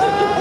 Oh!